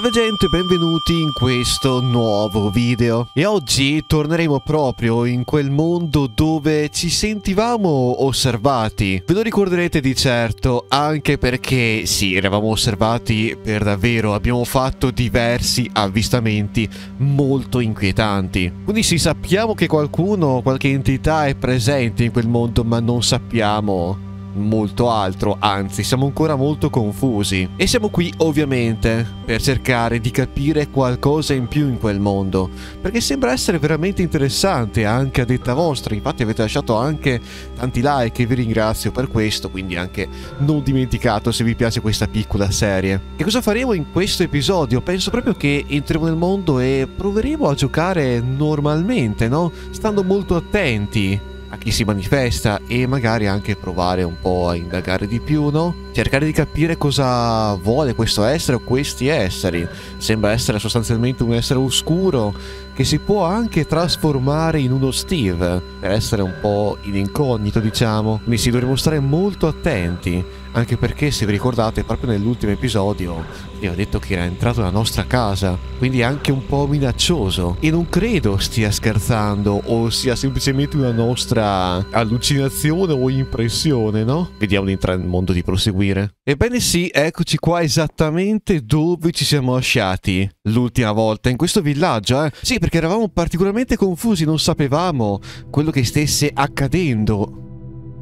Ciao gente, benvenuti in questo nuovo video. E oggi torneremo proprio in quel mondo dove ci sentivamo osservati. Ve lo ricorderete di certo, anche perché sì, eravamo osservati per davvero, abbiamo fatto diversi avvistamenti molto inquietanti. Quindi sì, sappiamo che qualcuno, qualche entità è presente in quel mondo, ma non sappiamo molto altro, anzi siamo ancora molto confusi. E siamo qui ovviamente per cercare di capire qualcosa in più in quel mondo, perché sembra essere veramente interessante anche a detta vostra, infatti avete lasciato anche tanti like e vi ringrazio per questo, quindi anche non dimenticato se vi piace questa piccola serie. Che cosa faremo in questo episodio? Penso proprio che entreremo nel mondo e proveremo a giocare normalmente, no? Stando molto attenti a chi si manifesta e magari anche provare un po' a indagare di più, no? Cercare di capire cosa vuole questo essere o questi esseri. Sembra essere sostanzialmente un essere oscuro che si può anche trasformare in uno Steve per essere un po' in incognito, diciamo. Quindi si dovremmo stare molto attenti, anche perché se vi ricordate proprio nell'ultimo episodio vi ho detto che era entrato nella nostra casa, quindi è anche un po' minaccioso. E non credo stia scherzando o sia semplicemente una nostra allucinazione o impressione, no? Vediamo di entrare nel mondo di proseguire. Ebbene sì, eccoci qua esattamente dove ci siamo lasciati l'ultima volta, in questo villaggio, eh? Sì, perché eravamo particolarmente confusi, non sapevamo quello che stesse accadendo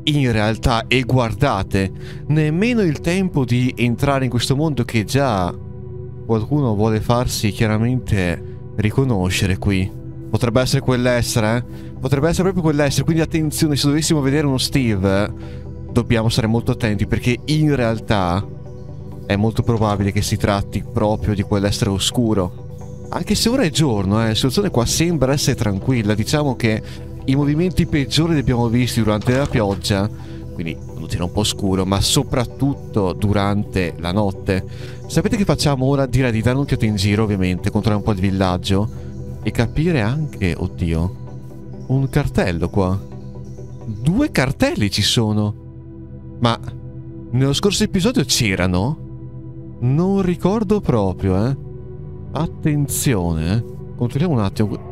in realtà e guardate, nemmeno il tempo di entrare in questo mondo che già qualcuno vuole farsi chiaramente riconoscere qui. Potrebbe essere quell'essere, eh? Potrebbe essere proprio quell'essere, quindi attenzione, se dovessimo vedere uno Steve, dobbiamo stare molto attenti perché in realtà è molto probabile che si tratti proprio di quell'essere oscuro. Anche se ora è giorno, eh, la situazione qua sembra essere tranquilla, diciamo che i movimenti peggiori li abbiamo visti durante la pioggia, quindi quando c'era un po' scuro, ma soprattutto durante la notte. Sapete che facciamo ora? Direi di dare un'occhiata in giro, ovviamente, controllare un po' il villaggio e capire anche, oddio, un cartello qua. Due cartelli ci sono. Ma nello scorso episodio c'erano? Non ricordo proprio, eh. Attenzione, eh. Controlliamo un attimo.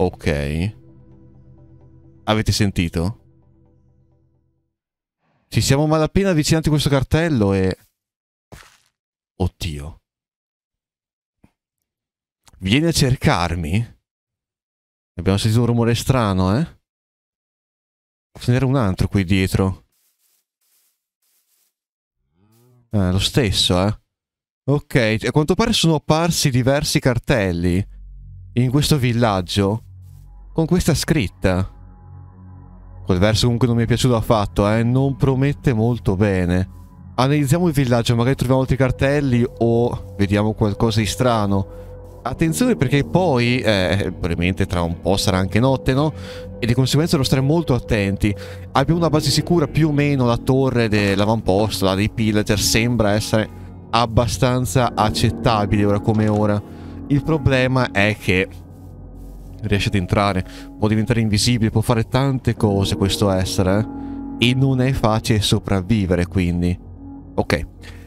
Ok. Avete sentito? Ci siamo malappena avvicinati a questo cartello e... Oddio. Vieni a cercarmi? Abbiamo sentito un rumore strano, eh? Ce n'era un altro qui dietro. Eh, lo stesso, eh? Ok, a quanto pare sono apparsi diversi cartelli in questo villaggio con questa scritta. Quel verso comunque non mi è piaciuto affatto, eh, non promette molto bene. Analizziamo il villaggio, magari troviamo altri cartelli o vediamo qualcosa di strano. Attenzione perché poi, eh, probabilmente tra un po' sarà anche notte, no? E di conseguenza dobbiamo stare molto attenti. Abbiamo una base sicura, più o meno la torre dell'avamposto, la dei pillager, sembra essere abbastanza accettabile ora come ora. Il problema è che riesce ad entrare, può diventare invisibile, può fare tante cose questo essere, eh? E non è facile sopravvivere, quindi. Ok.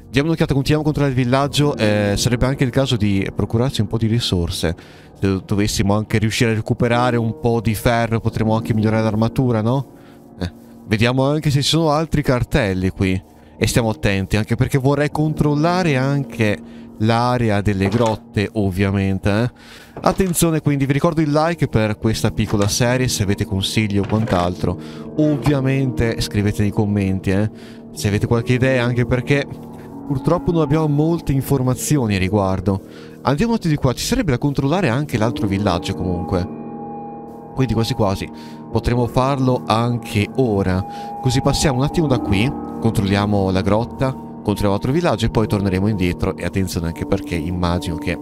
Diamo un'occhiata, continuiamo a controllare il villaggio. Eh, sarebbe anche il caso di procurarci un po' di risorse. Se dovessimo anche riuscire a recuperare un po' di ferro, potremmo anche migliorare l'armatura, no? Eh, vediamo anche se ci sono altri cartelli qui. E stiamo attenti, anche perché vorrei controllare anche l'area delle grotte ovviamente eh? attenzione quindi vi ricordo il like per questa piccola serie se avete consigli o quant'altro. Ovviamente scrivete nei commenti eh? se avete qualche idea anche perché purtroppo non abbiamo molte informazioni a riguardo. Andiamo di qua. Ci sarebbe da controllare anche l'altro villaggio comunque. Quindi quasi quasi. Potremo farlo anche ora. Così passiamo un attimo da qui. Controlliamo la grotta contro l'altro villaggio e poi torneremo indietro e attenzione anche perché immagino che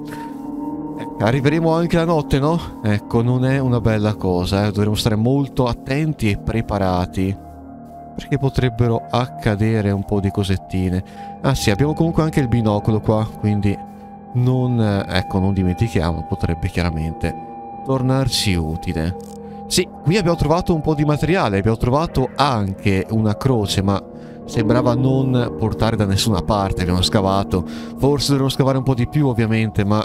arriveremo anche la notte no? ecco non è una bella cosa eh? dovremo stare molto attenti e preparati perché potrebbero accadere un po' di cosettine ah sì abbiamo comunque anche il binocolo qua quindi non ecco non dimentichiamo potrebbe chiaramente tornarci utile sì qui abbiamo trovato un po' di materiale abbiamo trovato anche una croce ma sembrava non portare da nessuna parte. Abbiamo scavato. Forse dovremmo scavare un po' di più, ovviamente, ma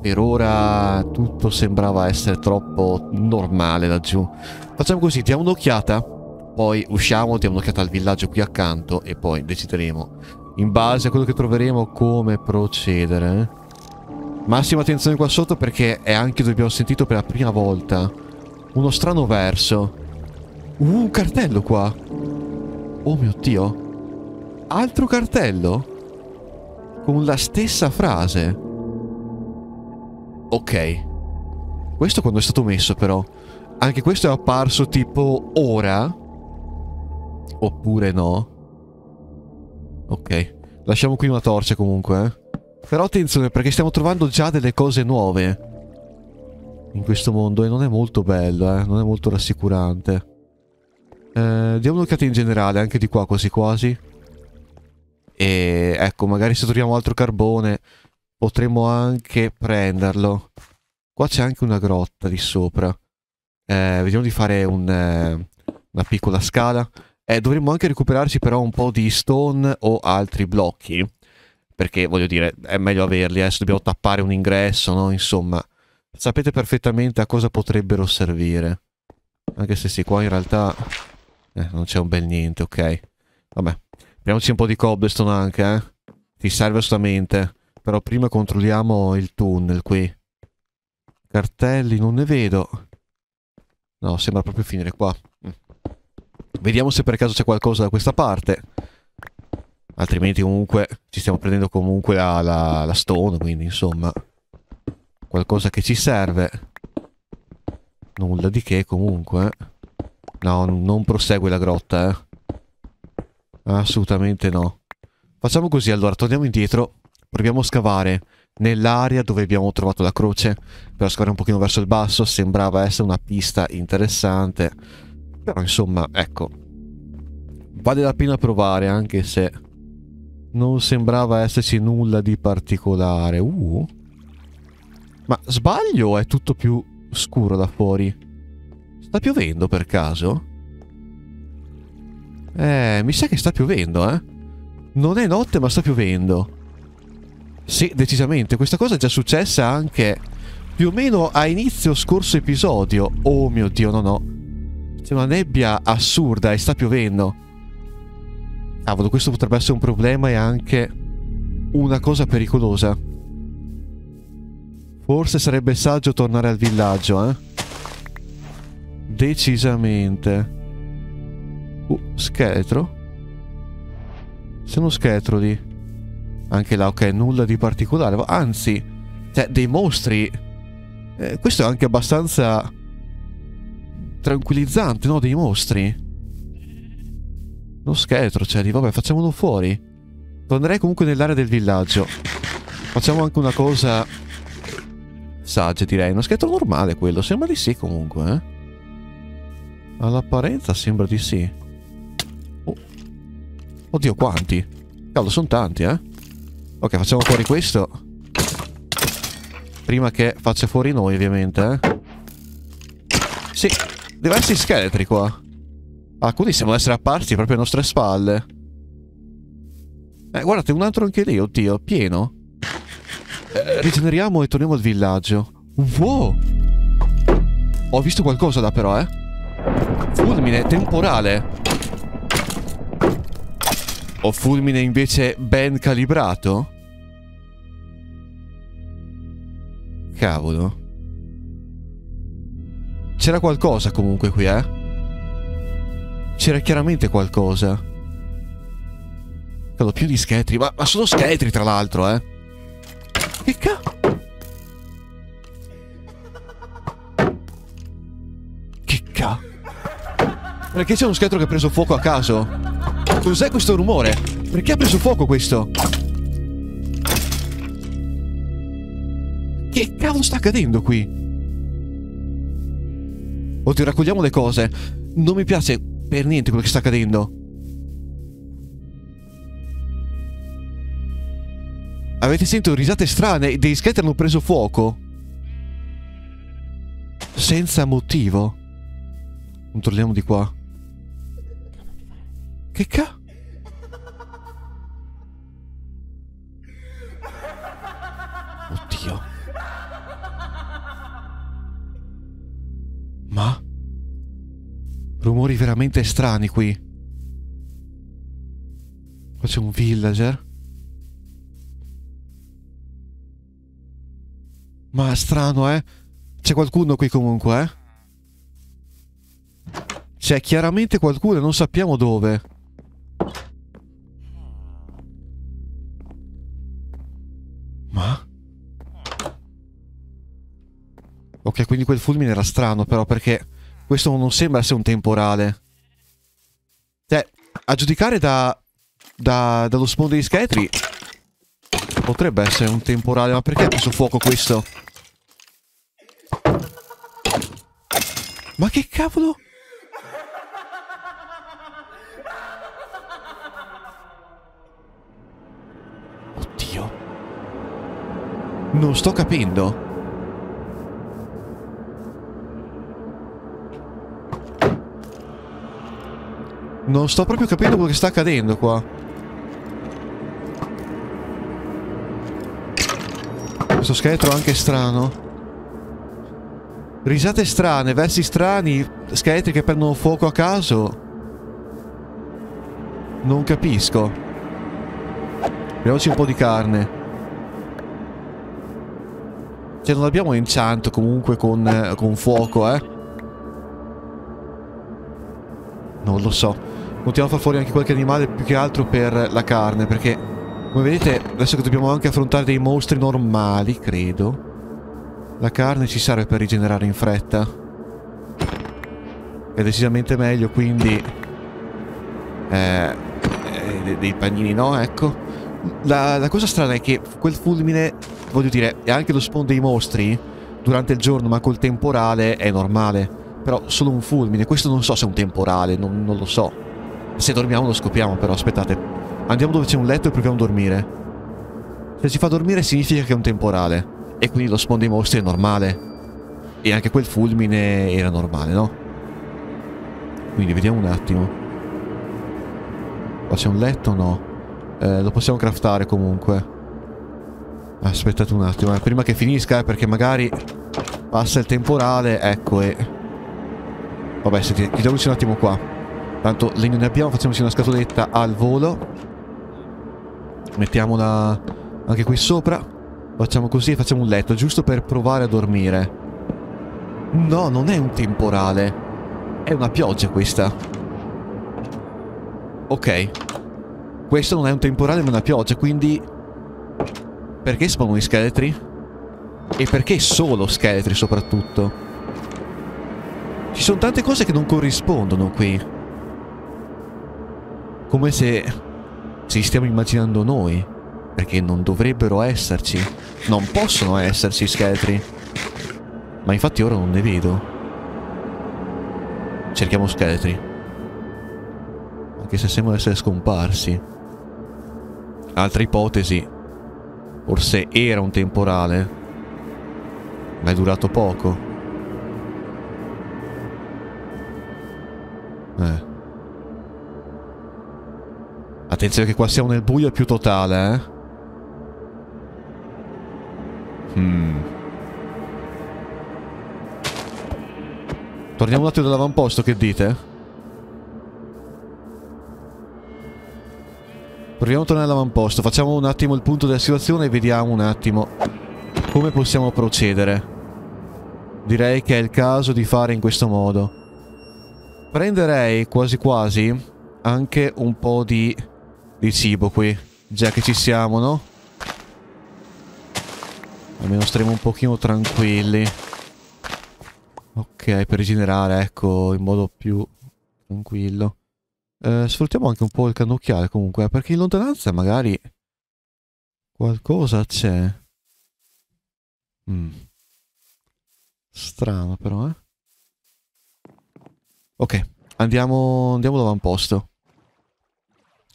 per ora tutto sembrava essere troppo normale laggiù. Facciamo così, diamo un'occhiata, poi usciamo, diamo un'occhiata al villaggio qui accanto e poi decideremo in base a quello che troveremo come procedere. Eh. Massima attenzione qua sotto perché è anche dove abbiamo sentito per la prima volta uno strano verso. Uh, un cartello qua. Oh mio Dio. Altro cartello? Con la stessa frase. Ok. Questo quando è stato messo però. Anche questo è apparso tipo ora. Oppure no. Ok. Lasciamo qui una torcia comunque, eh. Però attenzione perché stiamo trovando già delle cose nuove. In questo mondo e non è molto bello, eh. Non è molto rassicurante. Eh, diamo un'occhiata in generale, anche di qua quasi quasi. E ecco, magari se troviamo altro carbone potremmo anche prenderlo. Qua c'è anche una grotta di sopra. Eh, vediamo di fare un, eh, una piccola scala. Eh, dovremmo anche recuperarci però un po' di stone o altri blocchi. Perché voglio dire, è meglio averli, eh, se dobbiamo tappare un ingresso, no? Insomma, sapete perfettamente a cosa potrebbero servire. Anche se sì, qua in realtà eh, non c'è un bel niente, ok. Vabbè, prendiamoci un po' di cobblestone anche, eh. Ti serve assolutamente. Però prima controlliamo il tunnel qui. Cartelli, non ne vedo. No, sembra proprio finire qua. Mm. Vediamo se per caso c'è qualcosa da questa parte. Altrimenti comunque ci stiamo prendendo comunque la, la, la stone, quindi insomma... Qualcosa che ci serve. Nulla di che comunque. No, non prosegue la grotta, eh. Assolutamente no. Facciamo così allora, torniamo indietro. Proviamo a scavare nell'area dove abbiamo trovato la croce. Per scavare un pochino verso il basso. Sembrava essere una pista interessante. Però insomma, ecco. Vale la pena provare anche se non sembrava esserci nulla di particolare. Uh. Ma sbaglio è tutto più scuro da fuori? Sta piovendo per caso? Eh, mi sa che sta piovendo, eh. Non è notte ma sta piovendo. Sì, decisamente. Questa cosa è già successa anche più o meno a inizio scorso episodio. Oh mio Dio, no no. C'è una nebbia assurda e sta piovendo. Cavolo, questo potrebbe essere un problema e anche una cosa pericolosa. Forse sarebbe saggio tornare al villaggio, eh? Decisamente. Uh, scheletro? Uno scheletro lì. Anche là, ok, nulla di particolare. Anzi, cioè, dei mostri... Eh, questo è anche abbastanza tranquillizzante, no? Dei mostri. Lo scheletro, cioè, di vabbè, facciamolo fuori. Tornerei comunque nell'area del villaggio. Facciamo anche una cosa saggia, direi. Uno scheletro normale quello. Sembra di sì, comunque, eh. All'apparenza sembra di sì. Oh. Oddio, quanti? Cavolo, sono tanti, eh. Ok, facciamo fuori questo. Prima che faccia fuori noi, ovviamente, eh. Sì, diversi scheletri qua. Alcuni sembrano essere apparsi proprio alle nostre spalle. Eh, guardate, un altro anche lì, oddio, pieno. Eh, rigeneriamo e torniamo al villaggio. Wow! Ho visto qualcosa da però, eh. Fulmine temporale. O fulmine invece ben calibrato? Cavolo. C'era qualcosa comunque qui, eh? C'era chiaramente qualcosa. Cavolo, più di scheletri. Ma, ma sono scheletri, tra l'altro, eh? Che cazzo? Perché c'è uno scheletro che ha preso fuoco a caso? Cos'è questo rumore? Perché ha preso fuoco questo? Che cavolo sta accadendo qui? Oddio, raccogliamo le cose. Non mi piace per niente quello che sta accadendo. Avete sentito risate strane? Dei scheletri hanno preso fuoco. Senza motivo. Controlliamo di qua. Che ca... Oddio. Ma? Rumori veramente strani qui. Qua c'è un villager. Ma strano, eh? C'è qualcuno qui comunque, eh? C'è chiaramente qualcuno non sappiamo dove. Ok, quindi quel fulmine era strano però perché questo non sembra essere un temporale. Cioè, a giudicare da, da dallo sfondo di scheletri potrebbe essere un temporale, ma perché ha preso fuoco questo? Ma che cavolo? Oddio. Non sto capendo. Non sto proprio capendo quello che sta accadendo qua. Questo scheletro è anche strano. Risate strane, versi strani, scheletri che prendono fuoco a caso. Non capisco. Prendiamoci un po' di carne. Cioè non abbiamo incianto comunque con, eh, con fuoco, eh. Non lo so. Continuiamo a far fuori anche qualche animale più che altro per la carne, perché come vedete adesso che dobbiamo anche affrontare dei mostri normali, credo, la carne ci serve per rigenerare in fretta. È decisamente meglio, quindi... Eh, eh, dei panini no, ecco. La, la cosa strana è che quel fulmine, voglio dire, è anche lo spawn dei mostri durante il giorno, ma col temporale è normale. Però solo un fulmine, questo non so se è un temporale, non, non lo so. Se dormiamo lo scopriamo però, aspettate. Andiamo dove c'è un letto e proviamo a dormire. Se ci fa dormire significa che è un temporale. E quindi lo spawn dei mostri è normale. E anche quel fulmine era normale, no? Quindi vediamo un attimo. Qua c'è un letto? No. Eh, lo possiamo craftare comunque. Aspettate un attimo, eh. prima che finisca, eh, perché magari passa il temporale, ecco e... Vabbè, senti, chiudiamoci un attimo qua. Tanto legno ne abbiamo, facciamoci una scatoletta al volo. Mettiamola anche qui sopra. Facciamo così e facciamo un letto, giusto per provare a dormire. No, non è un temporale. È una pioggia questa. Ok. Questo non è un temporale ma una pioggia, quindi... Perché spawnano gli scheletri? E perché solo scheletri soprattutto? Ci sono tante cose che non corrispondono qui. Come se ci stiamo immaginando noi. Perché non dovrebbero esserci. Non possono esserci scheletri. Ma infatti ora non ne vedo. Cerchiamo scheletri. Anche se sembrano essere scomparsi. Altra ipotesi. Forse era un temporale. Ma è durato poco. Eh. Attenzione che qua siamo nel buio più totale, eh. Hmm. Torniamo un attimo dall'avamposto, che dite? Proviamo a tornare all'avamposto, facciamo un attimo il punto della situazione e vediamo un attimo come possiamo procedere. Direi che è il caso di fare in questo modo. Prenderei quasi quasi anche un po' di di cibo qui. Già che ci siamo, no? Almeno staremo un pochino tranquilli. Ok, per rigenerare, ecco, in modo più tranquillo. Eh, sfruttiamo anche un po' il cannocchiale comunque, eh, perché in lontananza magari qualcosa c'è. Mm. Strano però, eh. Ok, andiamo, andiamo all'avamposto.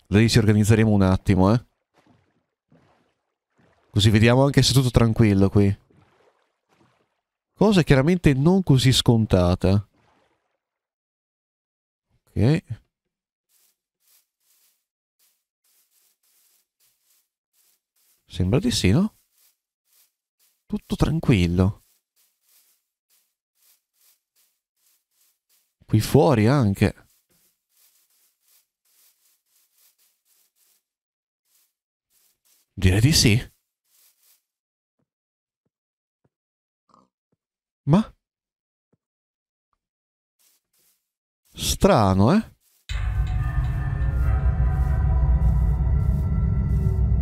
Lì ci organizzeremo un attimo, eh. Così vediamo anche se è tutto tranquillo qui. Cosa chiaramente non così scontata. Ok. Sembra di sì, no? Tutto tranquillo. Qui fuori anche. Direi di sì. Ma? Strano, eh?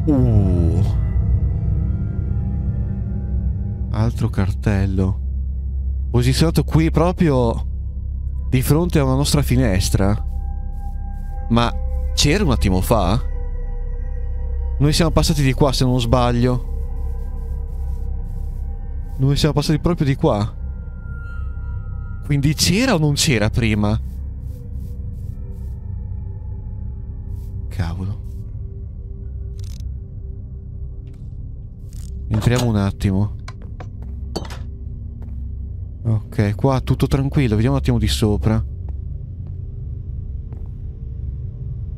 Uh. Altro cartello. Posizionato qui proprio di fronte a una nostra finestra. Ma c'era un attimo fa? Noi siamo passati di qua se non sbaglio. Noi siamo passati proprio di qua. Quindi c'era o non c'era prima? Cavolo. Entriamo un attimo. Ok, qua tutto tranquillo. Vediamo un attimo di sopra.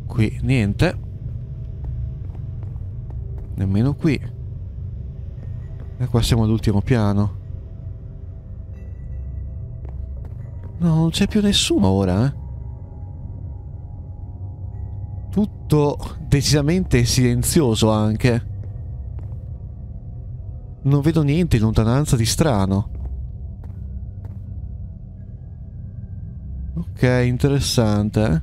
Qui niente. Nemmeno qui. E qua siamo all'ultimo piano. No, non c'è più nessuno ora, eh. Tutto decisamente silenzioso anche. Non vedo niente in lontananza di strano. Ok, interessante. Eh?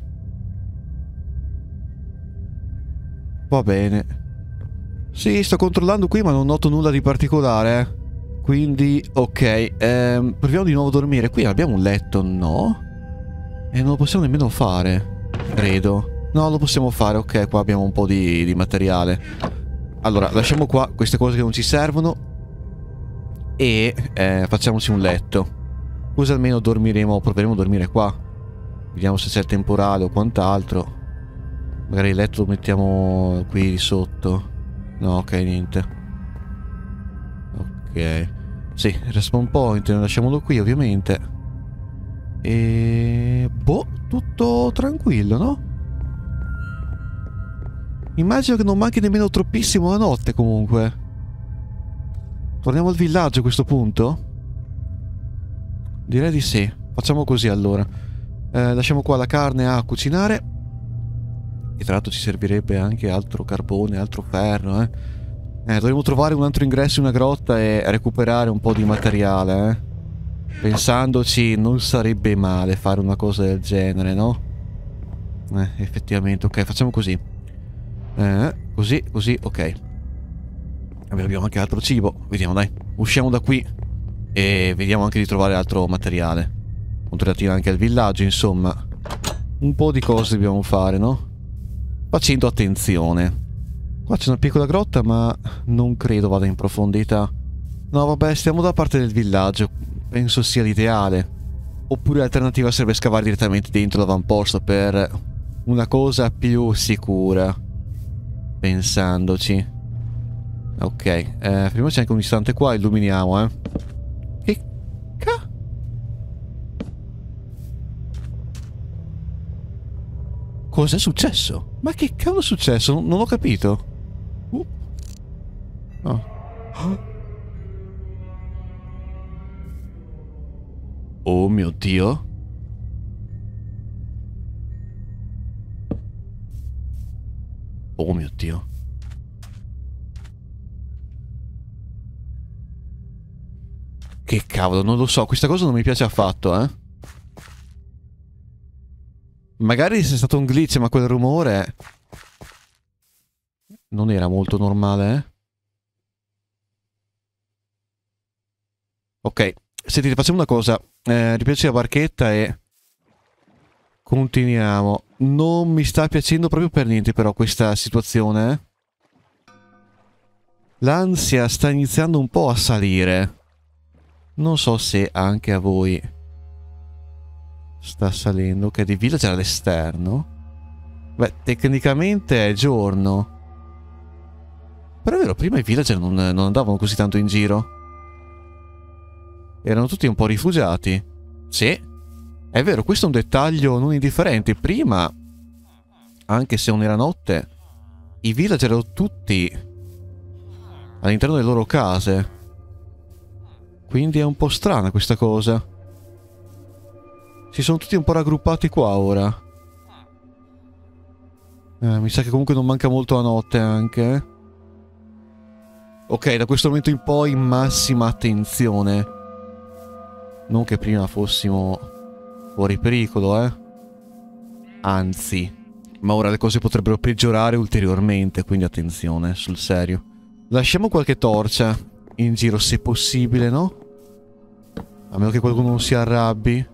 Va bene. Sì, sto controllando qui ma non noto nulla di particolare. Eh. Quindi, ok. Ehm, proviamo di nuovo a dormire. Qui abbiamo un letto, no? E non lo possiamo nemmeno fare. Credo. No, lo possiamo fare. Ok, qua abbiamo un po' di, di materiale. Allora, lasciamo qua queste cose che non ci servono e eh, facciamoci un letto. Così almeno dormiremo, proveremo a dormire qua. Vediamo se c'è il temporale o quant'altro. Magari il letto lo mettiamo qui sotto. No, ok, niente. Ok. Sì, respawn point, lasciamolo qui ovviamente. E... Boh, tutto tranquillo, no? Immagino che non manchi nemmeno troppissimo la notte comunque. Torniamo al villaggio a questo punto? Direi di sì. Facciamo così allora. Eh, lasciamo qua la carne a cucinare. E tra l'altro ci servirebbe anche altro carbone, altro ferro, eh. Eh, dovremmo trovare un altro ingresso in una grotta e recuperare un po' di materiale, eh. Pensandoci, non sarebbe male fare una cosa del genere, no? Eh, effettivamente, ok, facciamo così. Eh, così, così, ok. Abbiamo anche altro cibo. Vediamo, dai. Usciamo da qui. E vediamo anche di trovare altro materiale. Controllatina anche al villaggio, insomma. Un po' di cose dobbiamo fare, no? Facendo attenzione. Qua c'è una piccola grotta, ma non credo vada in profondità. No, vabbè, stiamo da parte del villaggio. Penso sia l'ideale. Oppure l'alternativa sarebbe scavare direttamente dentro l'avamposto per una cosa più sicura. Pensandoci. Ok, eh, fermiamoci anche un istante qua, illuminiamo, eh. Cos'è successo? Ma che cavolo è successo? Non, non ho capito. Uh. Oh. oh mio Dio. Oh mio Dio. Che cavolo, non lo so, questa cosa non mi piace affatto, eh. Magari se stato un glitch, ma quel rumore... Non era molto normale, eh. Ok, sentite, facciamo una cosa. Eh, ripiaci la barchetta e... Continuiamo. Non mi sta piacendo proprio per niente però questa situazione, eh. L'ansia sta iniziando un po' a salire. Non so se anche a voi sta salendo. Ok, di villager all'esterno. Beh, tecnicamente è giorno. Però è vero, prima i villager non, non andavano così tanto in giro. Erano tutti un po' rifugiati. Sì. È vero, questo è un dettaglio non indifferente. Prima, anche se non era notte, i villager erano tutti all'interno delle loro case. Quindi è un po' strana questa cosa. Si sono tutti un po' raggruppati qua ora. Eh, mi sa che comunque non manca molto la notte anche. Ok, da questo momento in poi massima attenzione. Non che prima fossimo fuori pericolo, eh. Anzi. Ma ora le cose potrebbero peggiorare ulteriormente, quindi attenzione, sul serio. Lasciamo qualche torcia in giro se possibile, no? A meno che qualcuno non si arrabbi.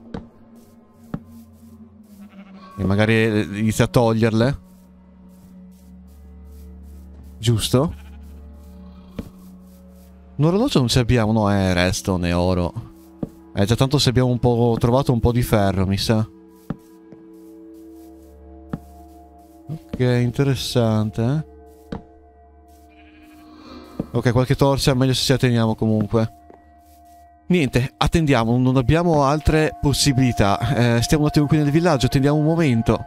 E magari inizia a toglierle. Giusto? Un orologio non ci abbiamo, no, è eh, redstone e oro. Eh, già tanto se abbiamo un po' trovato un po' di ferro, mi sa. Ok, interessante, eh. Ok, qualche torcia, meglio se ci atteniamo comunque. Niente, attendiamo, non abbiamo altre possibilità. Eh, stiamo un attimo qui nel villaggio, attendiamo un momento.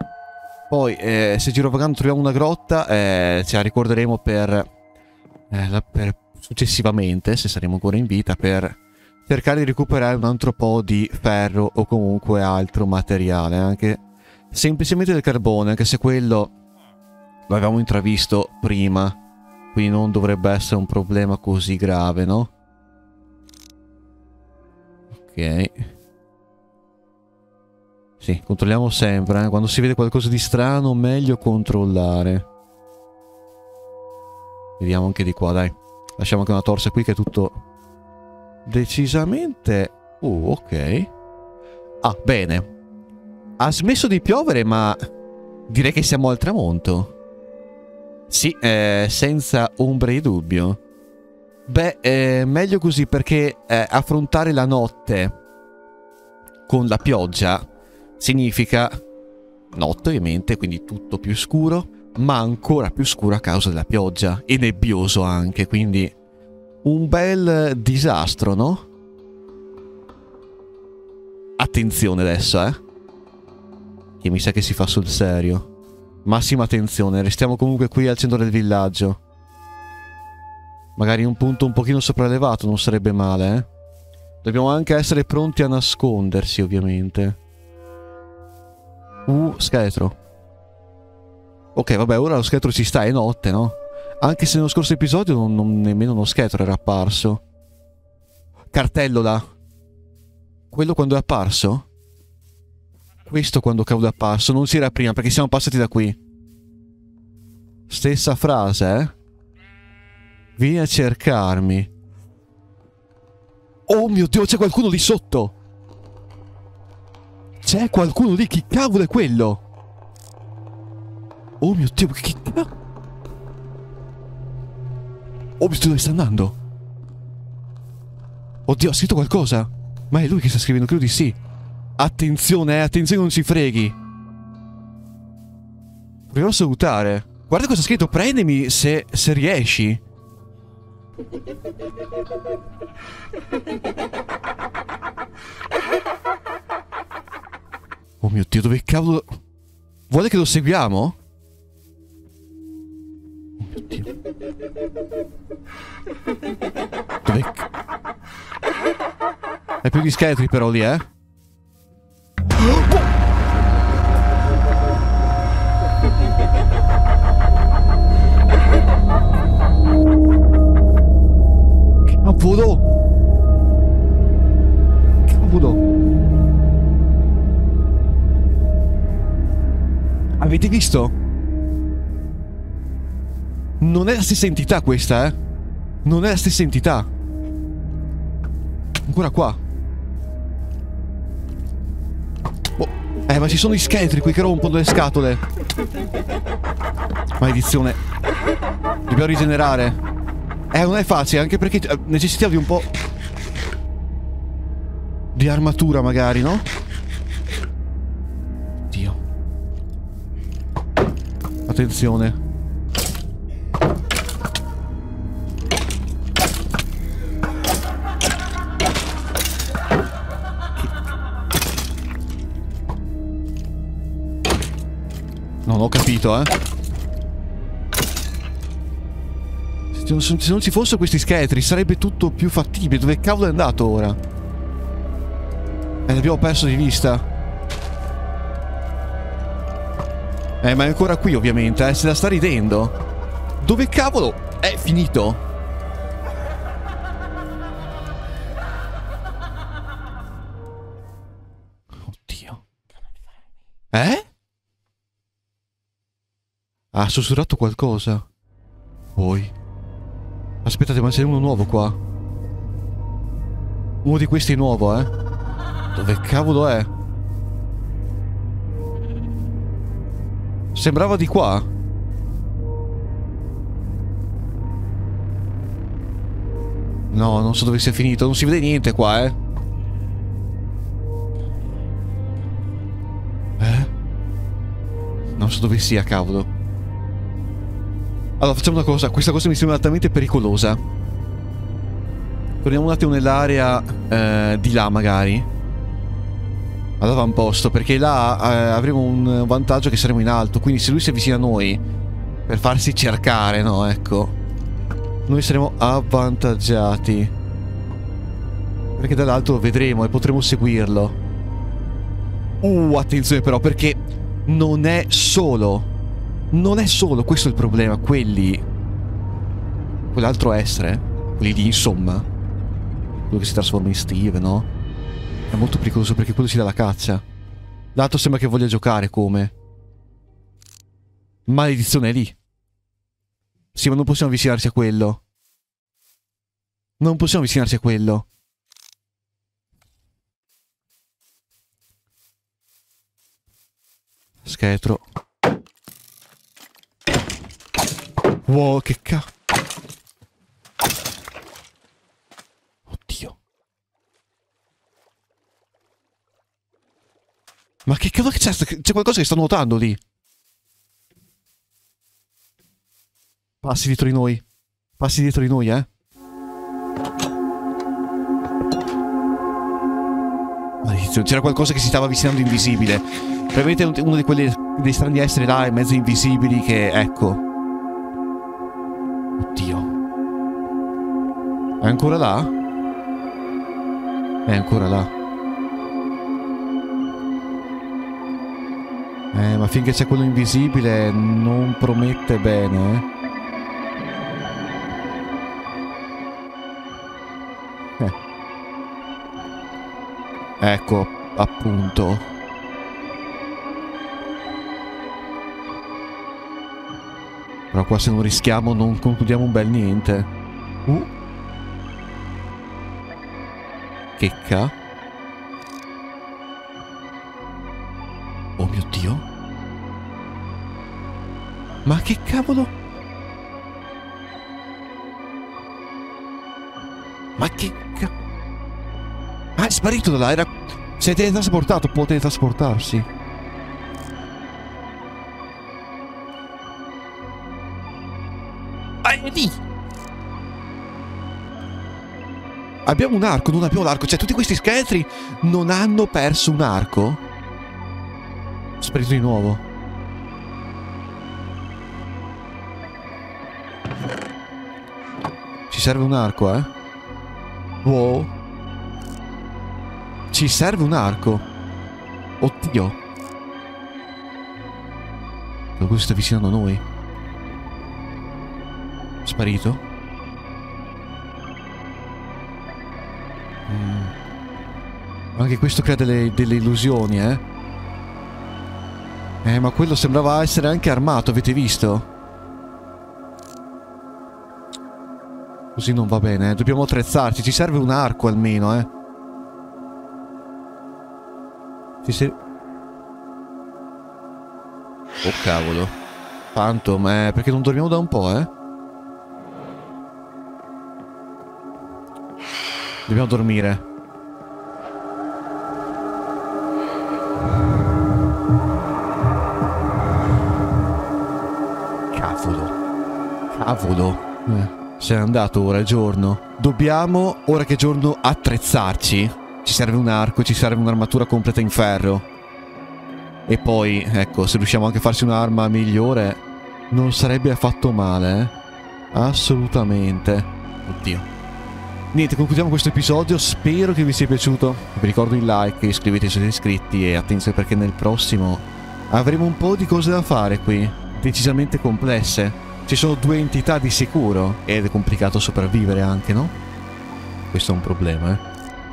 Poi, eh, se girovagando troviamo una grotta, eh, ce la ricorderemo per, eh, la, per successivamente, se saremo ancora in vita, per cercare di recuperare un altro po' di ferro o comunque altro materiale, anche semplicemente del carbone, anche se quello l'avevamo intravisto prima. Quindi non dovrebbe essere un problema così grave, no? Sì, controlliamo sempre. Eh? Quando si vede qualcosa di strano, meglio controllare. Vediamo anche di qua, dai. Lasciamo anche una torsa qui che è tutto decisamente... Uh, ok. Ah, bene. Ha smesso di piovere, ma direi che siamo al tramonto. Sì, eh, senza ombra di dubbio. Beh, eh, meglio così perché eh, affrontare la notte con la pioggia significa notte ovviamente, quindi tutto più scuro, ma ancora più scuro a causa della pioggia e nebbioso anche, quindi un bel disastro, no? Attenzione adesso, eh. Che mi sa che si fa sul serio. Massima attenzione, restiamo comunque qui al centro del villaggio. Magari un punto un pochino sopraelevato non sarebbe male, eh. Dobbiamo anche essere pronti a nascondersi, ovviamente. Uh, scheletro. Ok, vabbè, ora lo scheletro ci sta, è notte, no? Anche se nello scorso episodio non, non nemmeno uno scheletro era apparso. Cartello là. Quello quando è apparso? Questo quando cavolo è apparso, non si era prima perché siamo passati da qui. Stessa frase, eh? Vieni a cercarmi. Oh mio Dio, c'è qualcuno lì sotto! C'è qualcuno lì, chi cavolo è quello? Oh mio Dio, cavolo... Oh mio Dio, dove sta andando? Oddio, ha scritto qualcosa? Ma è lui che sta scrivendo, credo di sì. Attenzione, eh, attenzione, non si freghi. Proviamo a salutare. Guarda cosa ha scritto, prendimi se, se riesci. Oh mio Dio, dove cavolo... Vuole che lo seguiamo? Oh mio Dio. Dove... È più di scheletri però lì, eh? Cavolo! Cavolo! Avete visto? Non è la stessa entità questa, eh? Non è la stessa entità. Ancora qua. Eh, ma ci sono gli scheletri qui che rompono le scatole. Maledizione. Dobbiamo rigenerare. Eh, non è facile, anche perché eh, necessitiamo di un po'... Di armatura, magari, no? Dio. Attenzione. Non ho capito, eh. se non ci fossero questi scheletri sarebbe tutto più fattibile. Dove cavolo è andato ora? Eh, l'abbiamo perso di vista. Eh, ma è ancora qui ovviamente, eh, se la sta ridendo. Dove cavolo è finito? Oddio. Eh? Ha sussurrato qualcosa. Poi... Aspettate, ma c'è uno nuovo qua. Uno di questi è nuovo, eh? Dove cavolo è? Sembrava di qua. No, non so dove sia finito. Non si vede niente qua, eh. Eh? Non so dove sia, cavolo. Allora, facciamo una cosa. Questa cosa mi sembra altamente pericolosa. Torniamo un attimo nell'area eh, di là, magari all'avamposto perché là eh, avremo un vantaggio che saremo in alto quindi se lui si avvicina a noi per farsi cercare no ecco noi saremo avvantaggiati perché dall'alto vedremo e potremo seguirlo uh attenzione però perché non è solo non è solo questo il problema quelli quell'altro essere quelli di insomma quello che si trasforma in Steve no è molto pericoloso perché quello si dà la caccia. L'altro sembra che voglia giocare come. Maledizione è lì. Sì, ma non possiamo avvicinarci a quello. Non possiamo avvicinarci a quello. Scheletro. Wow, che cazzo. Ma che cavolo c'è? C'è qualcosa che sta nuotando lì. Passi dietro di noi. Passi dietro di noi, eh. C'era qualcosa che si stava avvicinando invisibile. Probabilmente uno di quelli dei strani esseri là in mezzo invisibili che, ecco. Oddio. È ancora là? È ancora là. Eh, ma finché c'è quello invisibile non promette bene, eh. eh. Ecco, appunto. Però qua se non rischiamo non concludiamo un bel niente. Uh. Checca. Oh mio Dio. Ma che cavolo? Ma che cavolo? Ah, è sparito da là. Si è teletrasportato, può teletrasportarsi. Abbiamo un arco, non abbiamo l'arco. Cioè, tutti questi scheletri non hanno perso un arco? Sparito di nuovo. Ci serve un arco, eh? Wow. Ci serve un arco. Oddio. Qualcuno si sta avvicinando a noi. Sparito? Anche questo crea delle, delle illusioni, eh? Eh, ma quello sembrava essere anche armato, avete visto? Così non va bene, eh. Dobbiamo attrezzarci. Ci serve un arco almeno, eh. Ci serve... Oh, cavolo. Phantom, eh. Perché non dormiamo da un po', eh. Dobbiamo dormire. Cavolo. Eh, se n'è andato ora, è giorno. Dobbiamo, ora che è giorno, attrezzarci. Ci serve un arco, ci serve un'armatura completa in ferro. E poi, ecco, se riusciamo anche a farci un'arma migliore, non sarebbe affatto male, eh? Assolutamente. Oddio. Niente, concludiamo questo episodio, spero che vi sia piaciuto. Vi ricordo il like, iscrivetevi se siete iscritti e attenzione perché nel prossimo Avremo un po' di cose da fare qui, decisamente complesse. Ci sono due entità di sicuro ed è complicato sopravvivere anche, no? Questo è un problema, eh.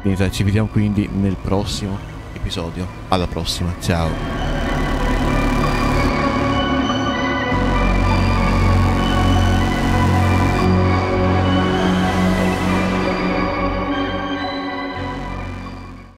Niente, ci vediamo quindi nel prossimo episodio. Alla prossima, ciao.